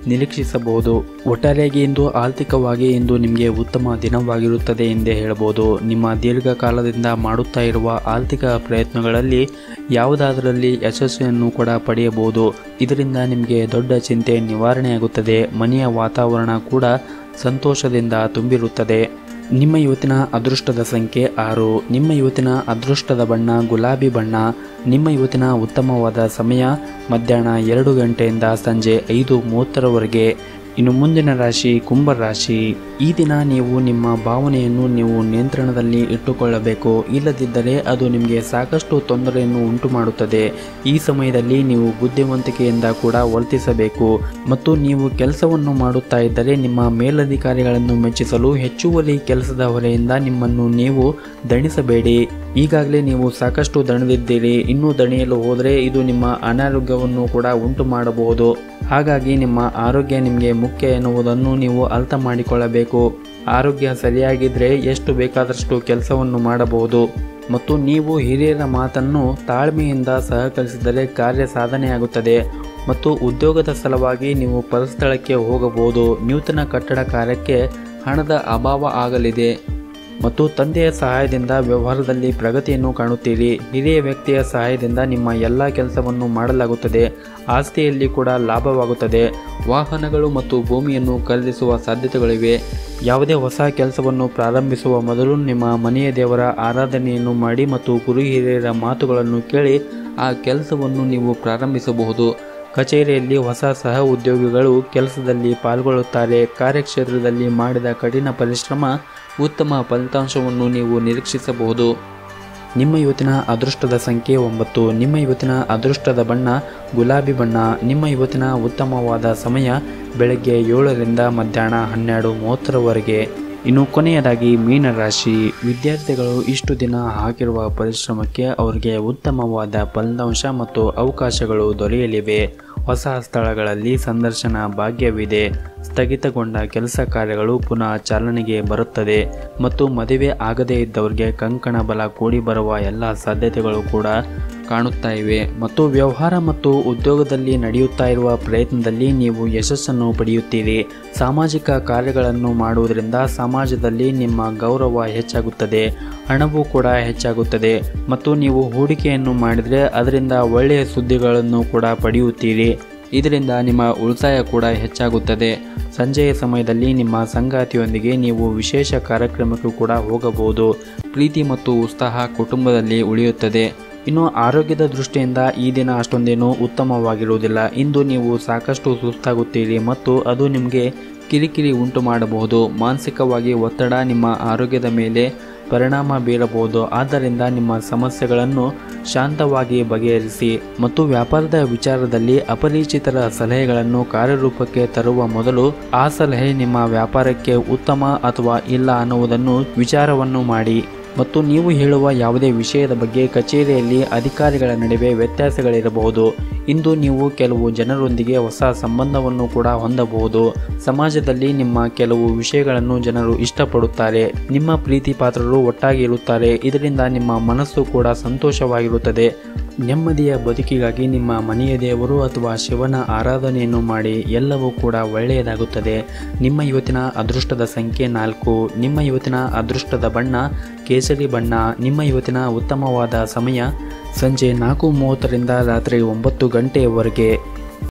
ನಿರೀಕ್ಷಿಸಬಹುದು. ಒಟ್ಟಾರೆಯಾಗಿ ಇಂದು ಆರ್ಥಿಕವಾಗಿ ಇಂದು ನಿಮಗೆ ಉತ್ತಮ ದಿನವಾಗಿರುತ್ತದೆ ಎಂದೇ ಹೇಳಬಹುದು. ನಿಮ್ಮ ದೀರ್ಘಕಾಲದಿಂದ ಮಾಡುತ್ತಾ ಇರುವ ಆರ್ಥಿಕ ಪ್ರಯತ್ನಗಳಲ್ಲಿ ಯಾವುದಾದರಲ್ಲಿ ಯಶಸ್ವಿಯನ್ನು ಕೂಡ ಪಡೆಯಬಹುದು. ಇದರಿಂದ ನಿಮಗೆ ದೊಡ್ಡ ಚಿಂತೆ ನಿವಾರಣೆಯಾಗುತ್ತದೆ. ಮನೆಯ ವಾತಾವರಣ ಕೂಡ ಸಂತೋಷದಿಂದ ತುಂಬಿರುತ್ತದೆ. ನಿಮ್ಮ ಇವತ್ತಿನ ಅದೃಷ್ಟದ ಸಂಖ್ಯೆ ಆರು. ನಿಮ್ಮ ಇವತ್ತಿನ ಅದೃಷ್ಟದ ಬಣ್ಣ ಗುಲಾಬಿ ಬಣ್ಣ. ನಿಮ್ಮ ಇವತ್ತಿನ ಉತ್ತಮವಾದ ಸಮಯ ಮಧ್ಯಾಹ್ನ ಎರಡು ಗಂಟೆಯಿಂದ ಸಂಜೆ ಐದು ಮೂವತ್ತರವರೆಗೆ. ಇನ್ನು ಮುಂದಿನ ರಾಶಿ ಕುಂಭ ರಾಶಿ. ಈ ದಿನ ನೀವು ನಿಮ್ಮ ಭಾವನೆಯನ್ನು ನೀವು ನಿಯಂತ್ರಣದಲ್ಲಿ ಇಟ್ಟುಕೊಳ್ಳಬೇಕು. ಇಲ್ಲದಿದ್ದರೆ ಅದು ನಿಮಗೆ ಸಾಕಷ್ಟು ತೊಂದರೆಯನ್ನು ಉಂಟು ಮಾಡುತ್ತದೆ ಈ ಸಮಯದಲ್ಲಿ ನೀವು ಬುದ್ಧಿವಂತಿಕೆಯಿಂದ ಕೂಡ ವರ್ತಿಸಬೇಕು. ಮತ್ತು ನೀವು ಕೆಲಸವನ್ನು ಮಾಡುತ್ತಾ ಇದ್ದರೆ ನಿಮ್ಮ ಮೇಲಧಿಕಾರಿಗಳನ್ನು ಮೆಚ್ಚಿಸಲು ಹೆಚ್ಚುವರಿ ಕೆಲಸದ ಹೊರೆಯಿಂದ ನಿಮ್ಮನ್ನು ನೀವು ದಣಿಸಬೇಡಿ. ಈಗಾಗಲೇ ನೀವು ಸಾಕಷ್ಟು ದಣಿದಿದ್ದೀರಿ. ಇನ್ನೂ ದಣಿಯಲು ಹೋದರೆ ಇದು ನಿಮ್ಮ ಅನಾರೋಗ್ಯವನ್ನು ಕೂಡ ಉಂಟು ಮಾಡಬಹುದು ಹಾಗಾಗಿ ನಿಮ್ಮ ಆರೋಗ್ಯ ನಿಮಗೆ ಮುಖ್ಯ ಎನ್ನುವುದನ್ನು ನೀವು ಅರ್ಥ ಮಾಡಿಕೊಳ್ಳಬೇಕು. ಆರೋಗ್ಯ ಸರಿಯಾಗಿದ್ದರೆ ಎಷ್ಟು ಬೇಕಾದಷ್ಟು ಕೆಲಸವನ್ನು ಮಾಡಬಹುದು. ಮತ್ತು ನೀವು ಹಿರಿಯರ ಮಾತನ್ನು ತಾಳ್ಮೆಯಿಂದ ಸಹಕರಿಸಿದರೆ ಕಾರ್ಯ ಸಾಧನೆಯಾಗುತ್ತದೆ. ಮತ್ತು ಉದ್ಯೋಗದ ಸಲುವಾಗಿ ನೀವು ಪರಸ್ಥಳಕ್ಕೆ ಹೋಗಬಹುದು. ನೂತನ ಕಟ್ಟಡ ಕಾರ್ಯಕ್ಕೆ ಹಣದ ಅಭಾವ ಆಗಲಿದೆ. ಮತ್ತು ತಂದೆಯ ಸಹಾಯದಿಂದ ವ್ಯವಹಾರದಲ್ಲಿ ಪ್ರಗತಿಯನ್ನು ಕಾಣುತ್ತೀರಿ. ಹಿರಿಯ ವ್ಯಕ್ತಿಯ ಸಹಾಯದಿಂದ ನಿಮ್ಮ ಎಲ್ಲ ಕೆಲಸವನ್ನು ಮಾಡಲಾಗುತ್ತದೆ. ಆಸ್ತಿಯಲ್ಲಿ ಕೂಡ ಲಾಭವಾಗುತ್ತದೆ. ವಾಹನಗಳು ಮತ್ತು ಭೂಮಿಯನ್ನು ಖರೀದಿಸುವ ಸಾಧ್ಯತೆಗಳಿವೆ. ಯಾವುದೇ ಹೊಸ ಕೆಲಸವನ್ನು ಪ್ರಾರಂಭಿಸುವ ಮೊದಲು ನಿಮ್ಮ ಮನೆಯ ದೇವರ ಆರಾಧನೆಯನ್ನು ಮಾಡಿ ಮತ್ತು ಗುರು ಹಿರಿಯರ ಮಾತುಗಳನ್ನು ಕೇಳಿ ಆ ಕೆಲಸವನ್ನು ನೀವು ಪ್ರಾರಂಭಿಸಬಹುದು. ಕಚೇರಿಯಲ್ಲಿ ಹೊಸ ಸಹ ಉದ್ಯೋಗಿಗಳು ಕೆಲಸದಲ್ಲಿ ಪಾಲ್ಗೊಳ್ಳುತ್ತಾರೆ. ಕಾರ್ಯಕ್ಷೇತ್ರದಲ್ಲಿ ಮಾಡಿದ ಕಠಿಣ ಪರಿಶ್ರಮ ಉತ್ತಮ ಫಲಿತಾಂಶವನ್ನು ನೀವು ನಿರೀಕ್ಷಿಸಬಹುದು. ನಿಮ್ಮ ಇವತ್ತಿನ ಅದೃಷ್ಟದ ಸಂಖ್ಯೆ ಒಂಬತ್ತು. ನಿಮ್ಮ ಇವತ್ತಿನ ಅದೃಷ್ಟದ ಬಣ್ಣ ಗುಲಾಬಿ ಬಣ್ಣ. ನಿಮ್ಮ ಇವತ್ತಿನ ಉತ್ತಮವಾದ ಸಮಯ ಬೆಳಗ್ಗೆ ಏಳರಿಂದ ಮಧ್ಯಾಹ್ನ ಹನ್ನೆರಡು ಮೂವತ್ತರವರೆಗೆ. ಇನ್ನು ಕೊನೆಯದಾಗಿ ಮೀನರಾಶಿ ವಿದ್ಯಾರ್ಥಿಗಳು ಇಷ್ಟು ದಿನ ಹಾಕಿರುವ ಪರಿಶ್ರಮಕ್ಕೆ ಅವರಿಗೆ ಉತ್ತಮವಾದ ಫಲಿತಾಂಶ ಮತ್ತು ಅವಕಾಶಗಳು ದೊರೆಯಲಿವೆ. ಹೊಸ ಸ್ಥಳಗಳಲ್ಲಿ ಸಂದರ್ಶನ ಭಾಗ್ಯವಿದೆ. ಸ್ಥಗಿತಗೊಂಡ ಕೆಲಸ ಕಾರ್ಯಗಳು ಪುನಃ ಚಾಲನೆಗೆ ಬರುತ್ತದೆ ಮತ್ತು ಮದುವೆ ಆಗದೇ ಇದ್ದವರಿಗೆ ಕಂಕಣ ಬಲ ಕೂಡಿ ಬರುವ ಎಲ್ಲ ಸಾಧ್ಯತೆಗಳು ಕೂಡ ಕಾಣುತ್ತಾ ಇವೆ. ಮತ್ತು ವ್ಯವಹಾರ ಮತ್ತು ಉದ್ಯೋಗದಲ್ಲಿ ನಡೆಯುತ್ತಾ ಇರುವ ಪ್ರಯತ್ನದಲ್ಲಿ ನೀವು ಯಶಸ್ಸನ್ನು ಪಡೆಯುತ್ತೀರಿ. ಸಾಮಾಜಿಕ ಕಾರ್ಯಗಳನ್ನು ಮಾಡುವುದರಿಂದ ಸಮಾಜದಲ್ಲಿ ನಿಮ್ಮ ಗೌರವ ಹೆಚ್ಚಾಗುತ್ತದೆ. ಹಣವೂ ಕೂಡ ಹೆಚ್ಚಾಗುತ್ತದೆ. ಮತ್ತು ನೀವು ಹೂಡಿಕೆಯನ್ನು ಮಾಡಿದರೆ ಅದರಿಂದ ಒಳ್ಳೆಯ ಸುದ್ದಿಗಳನ್ನು ಕೂಡ ಪಡೆಯುತ್ತೀರಿ. ಇದರಿಂದ ನಿಮ್ಮ ಉಳಿತಾಯ ಕೂಡ ಹೆಚ್ಚಾಗುತ್ತದೆ. ಸಂಜೆಯ ಸಮಯದಲ್ಲಿ ನಿಮ್ಮ ಸಂಗಾತಿಯೊಂದಿಗೆ ನೀವು ವಿಶೇಷ ಕಾರ್ಯಕ್ರಮಕ್ಕೂ ಕೂಡ ಹೋಗಬಹುದು. ಪ್ರೀತಿ ಮತ್ತು ಉತ್ಸಾಹ ಕುಟುಂಬದಲ್ಲಿ ಉಳಿಯುತ್ತದೆ. ಇನ್ನು ಆರೋಗ್ಯದ ದೃಷ್ಟಿಯಿಂದ ಈ ದಿನ ಅಷ್ಟೊಂದೇನು ಉತ್ತಮವಾಗಿರುವುದಿಲ್ಲ. ಇಂದು ನೀವು ಸಾಕಷ್ಟು ಸುಸ್ತಾಗುತ್ತೀರಿ ಮತ್ತು ಅದು ನಿಮಗೆ ಕಿರಿಕಿರಿ ಉಂಟು ಮಾಡಬಹುದು. ಮಾನಸಿಕವಾಗಿ ಒತ್ತಡ ನಿಮ್ಮ ಆರೋಗ್ಯದ ಮೇಲೆ ಪರಿಣಾಮ ಬೀರಬಹುದು. ಆದ್ದರಿಂದ ನಿಮ್ಮ ಸಮಸ್ಯೆಗಳನ್ನು ಶಾಂತವಾಗಿ ಬಗೆಹರಿಸಿ ಮತ್ತು ವ್ಯಾಪಾರದ ವಿಚಾರದಲ್ಲಿ ಅಪರಿಚಿತರ ಸಲಹೆಗಳನ್ನು ಕಾರ್ಯರೂಪಕ್ಕೆ ತರುವ ಮೊದಲು ಆ ಸಲಹೆ ನಿಮ್ಮ ವ್ಯಾಪಾರಕ್ಕೆ ಉತ್ತಮ ಅಥವಾ ಇಲ್ಲ ಅನ್ನುವುದನ್ನು ವಿಚಾರವನ್ನು ಮಾಡಿ. ಮತ್ತು ನೀವು ಹೇಳುವ ಯಾವುದೇ ವಿಷಯದ ಬಗ್ಗೆ ಕಚೇರಿಯಲ್ಲಿ ಅಧಿಕಾರಿಗಳ ನಡುವೆ ವ್ಯತ್ಯಾಸಗಳಿರಬಹುದು. ಇಂದು ನೀವು ಕೆಲವು ಜನರೊಂದಿಗೆ ಹೊಸ ಸಂಬಂಧವನ್ನು ಕೂಡ ಹೊಂದಬಹುದು. ಸಮಾಜದಲ್ಲಿ ನಿಮ್ಮ ಕೆಲವು ವಿಷಯಗಳನ್ನು ಜನರು ಇಷ್ಟಪಡುತ್ತಾರೆ. ನಿಮ್ಮ ಪ್ರೀತಿ ಪಾತ್ರರು ಒಟ್ಟಾಗಿ ಇರುತ್ತಾರೆ. ಇದರಿಂದ ನಿಮ್ಮ ಮನಸ್ಸು ಕೂಡ ಸಂತೋಷವಾಗಿರುತ್ತದೆ. ನೆಮ್ಮದಿಯ ಬದುಕಿಗಾಗಿ ನಿಮ್ಮ ಮನೆಯ ದೇವರು ಅಥವಾ ಶಿವನ ಆರಾಧನೆಯನ್ನು ಮಾಡಿ ಎಲ್ಲವೂ ಕೂಡ ಒಳ್ಳೆಯದಾಗುತ್ತದೆ. ನಿಮ್ಮ ಇವತ್ತಿನ ಅದೃಷ್ಟದ ಸಂಖ್ಯೆ ನಾಲ್ಕು. ನಿಮ್ಮ ಇವತ್ತಿನ ಅದೃಷ್ಟದ ಬಣ್ಣ ಕೇಸರಿ ಬಣ್ಣ. ನಿಮ್ಮ ಇವತ್ತಿನ ಉತ್ತಮವಾದ ಸಮಯ ಸಂಜೆ ನಾಲ್ಕು ಮೂವತ್ತರಿಂದ ರಾತ್ರಿ ಒಂಬತ್ತು ಗಂಟೆಯವರೆಗೆ